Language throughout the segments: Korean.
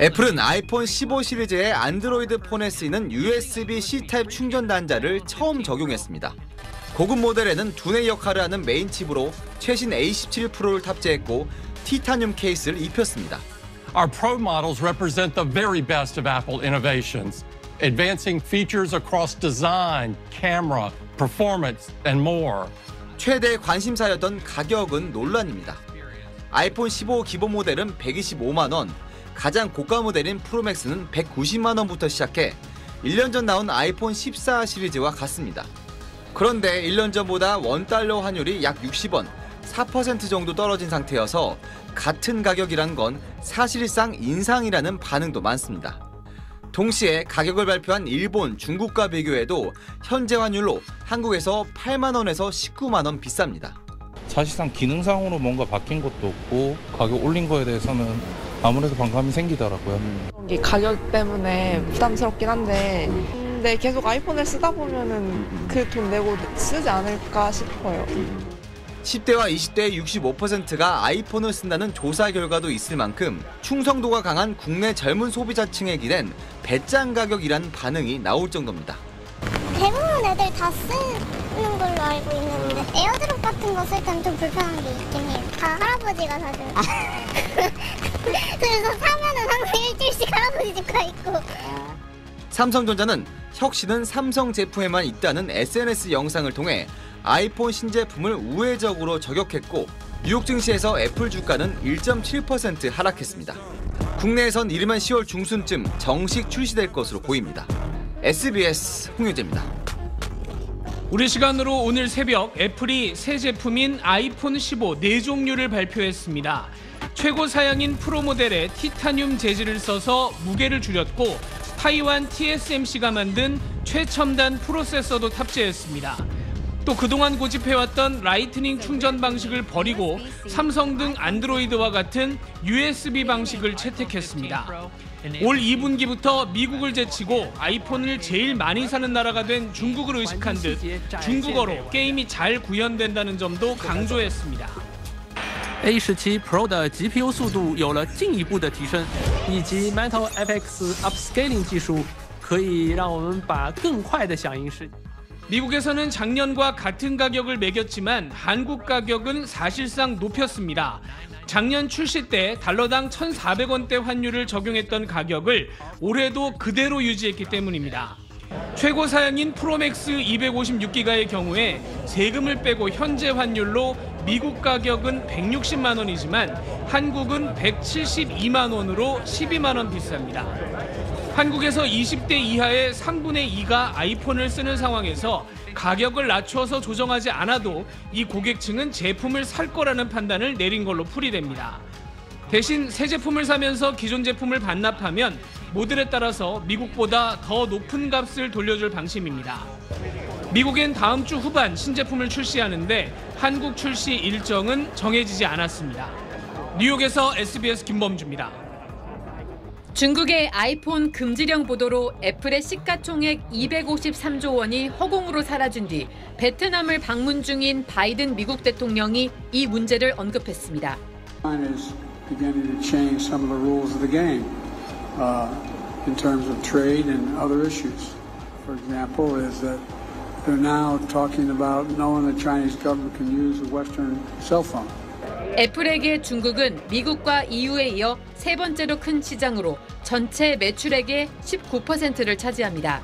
애플은 아이폰 15 시리즈의 안드로이드 폰에 쓰이는 USB-C 타입 충전 단자를 처음 적용했습니다. 고급 모델에는 두뇌 역할을 하는 메인 칩으로 최신 A17 프로를 탑재했고 티타늄 케이스를 입혔습니다. Our Pro models represent the very best of Apple innovations, advancing features across design, camera, performance, and more. 최대 관심사였던 가격은 논란입니다. 아이폰 15 기본 모델은 125만 원, 가장 고가 모델인 프로맥스는 190만 원부터 시작해 1년 전 나온 아이폰 14 시리즈와 같습니다. 그런데 1년 전보다 원달러 환율이 약 60원, 4% 정도 떨어진 상태여서 같은 가격이란 건 사실상 인상이라는 반응도 많습니다. 동시에 가격을 발표한 일본, 중국과 비교해도 현재 환율로 한국에서 8만 원에서 19만 원 비쌉니다. 사실상 기능상으로 뭔가 바뀐 것도 없고 가격 올린 거에 대해서는 아무래도 반감이 생기더라고요. 이게 가격 때문에 부담스럽긴 한데 근데 계속 아이폰을 쓰다 보면은 그 돈 내고 쓰지 않을까 싶어요. 10대와 20대의 65%가 아이폰을 쓴다는 조사 결과도 있을 만큼 충성도가 강한 국내 젊은 소비자층에 기댄 배짱 가격이란 반응이 나올 정도입니다. 대부분 애들 다 쓰는 걸로 알고 있는데 AirDrop 같은 거 쓸 땐 좀 불편한 게 있긴 해요. 다 할아버지가 사줘요. 그래서 사면은 항상 일주일씩 할아버지 집 가 있고. 삼성전자는 혁신은 삼성 제품에만 있다는 SNS 영상을 통해 아이폰 신제품을 우회적으로 저격했고 뉴욕 증시에서 애플 주가는 1.7% 하락했습니다. 국내에선 이르면 10월 중순쯤 정식 출시될 것으로 보입니다. SBS 홍유재입니다. 우리 시간으로 오늘 새벽 애플이 새 제품인 아이폰 15 네 종류를 발표했습니다. 최고 사양인 프로 모델에 티타늄 재질을 써서 무게를 줄였고 타이완 TSMC가 만든 최첨단 프로세서도 탑재했습니다. 또 그동안 고집해왔던 Lightning 충전 방식을 버리고 삼성 등 안드로이드와 같은 USB 방식을 채택했습니다. 올 2분기부터 미국을 제치고 아이폰을 제일 많이 사는 나라가 된 중국을 의식한 듯 중국어로 게임이 잘 구현된다는 점도 강조했습니다. A17 Pro 的 GPU 速度有了进一步的提升，以及 Metal FX Upscaling 技术可以让我们把更快的响应时。 미국에서는 작년과 같은 가격을 매겼지만 한국 가격은 사실상 높였습니다. 작년 출시 때 달러당 1,400원대 환율을 적용했던 가격을 올해도 그대로 유지했기 때문입니다. 최고 사양인 프로맥스 256기가의 경우에 세금을 빼고 현재 환율로 미국 가격은 160만 원이지만 한국은 172만 원으로 12만 원 비쌉니다. 한국에서 20대 이하의 3분의 2가 아이폰을 쓰는 상황에서 가격을 낮춰서 조정하지 않아도 이 고객층은 제품을 살 거라는 판단을 내린 걸로 풀이됩니다. 대신 새 제품을 사면서 기존 제품을 반납하면 모델에 따라서 미국보다 더 높은 값을 돌려줄 방침입니다. 미국엔 다음 주 후반 신제품을 출시하는데 한국 출시 일정은 정해지지 않았습니다. 뉴욕에서 SBS 김범주입니다. 중국의 아이폰 금지령 보도로 애플의 시가총액 253조 원이 허공으로 사라진 뒤 베트남을 방문 중인 바이든 미국 대통령이 이 문제를 언급했습니다. Uh, in terms of trade and other issues. For example, is that they're now talking about knowing the Chinese government can use a Western cell phone. 애플에게 중국은 미국과 EU에 이어 세 번째로 큰 시장으로 전체 매출액의 19%를 차지합니다.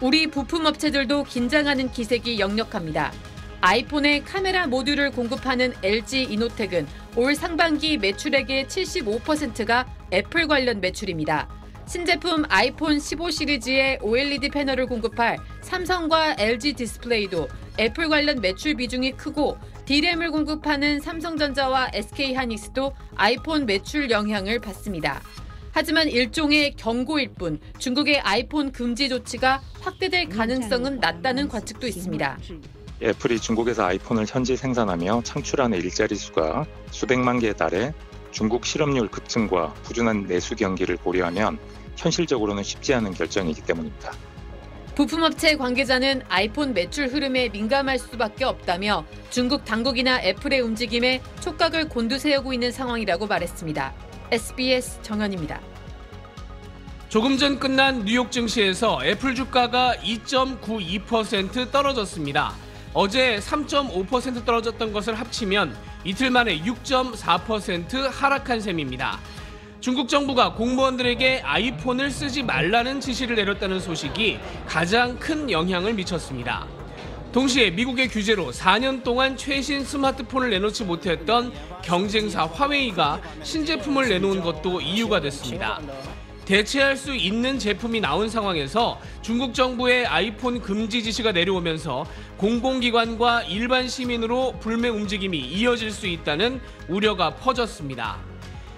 우리 부품 업체들도 긴장하는 기색이 역력합니다. 아이폰의 카메라 모듈을 공급하는 LG 이노텍은 올 상반기 매출액의 75%가 애플 관련 매출입니다. 신제품 아이폰 15 시리즈의 OLED 패널을 공급할 삼성과 LG 디스플레이도 애플 관련 매출 비중이 크고 D램을 공급하는 삼성전자와 SK하이닉스도 아이폰 매출 영향을 받습니다. 하지만 일종의 경고일 뿐 중국의 아이폰 금지 조치가 확대될 가능성은 낮다는 관측도 있습니다. 애플이 중국에서 아이폰을 현지 생산하며 창출하는 일자리 수가 수백만 개에 달해 중국 실업률 급증과 부진한 내수 경기를 고려하면 현실적으로는 쉽지 않은 결정이기 때문입니다. 부품업체 관계자는 아이폰 매출 흐름에 민감할 수밖에 없다며 중국 당국이나 애플의 움직임에 촉각을 곤두세우고 있는 상황이라고 말했습니다. SBS 정현입니다. 조금 전 끝난 뉴욕 증시에서 애플 주가가 2.92% 떨어졌습니다. 어제 3.5% 떨어졌던 것을 합치면 이틀 만에 6.4% 하락한 셈입니다. 중국 정부가 공무원들에게 아이폰을 쓰지 말라는 지시를 내렸다는 소식이 가장 큰 영향을 미쳤습니다. 동시에 미국의 규제로 4년 동안 최신 스마트폰을 내놓지 못했던 경쟁사 화웨이가 신제품을 내놓은 것도 이유가 됐습니다. 대체할 수 있는 제품이 나온 상황에서 중국 정부의 아이폰 금지 지시가 내려오면서 공공기관과 일반 시민으로 불매 움직임이 이어질 수 있다는 우려가 퍼졌습니다.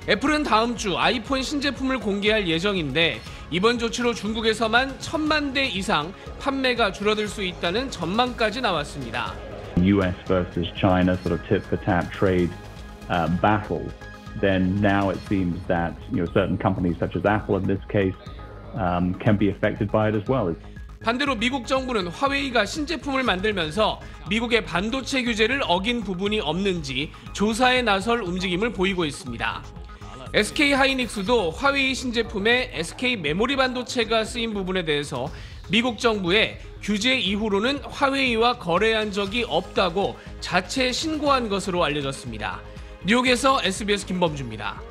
애플은 다음 주 아이폰 신제품을 공개할 예정인데 이번 조치로 중국에서만 천만 대 이상 판매가 줄어들 수 있다는 전망까지 나왔습니다. US versus China sort of tit for tat trade uh, battle, then now it seems that you know certain companies such as Apple in this case um, can be affected by it as well. 반대로 미국 정부는 화웨이가 신제품을 만들면서 미국의 반도체 규제를 어긴 부분이 없는지 조사에 나설 움직임을 보이고 있습니다. SK 하이닉스도 화웨이 신제품에 SK 메모리 반도체가 쓰인 부분에 대해서 미국 정부의 규제 이후로는 화웨이와 거래한 적이 없다고 자체 신고한 것으로 알려졌습니다. 뉴욕에서 SBS 김범주입니다.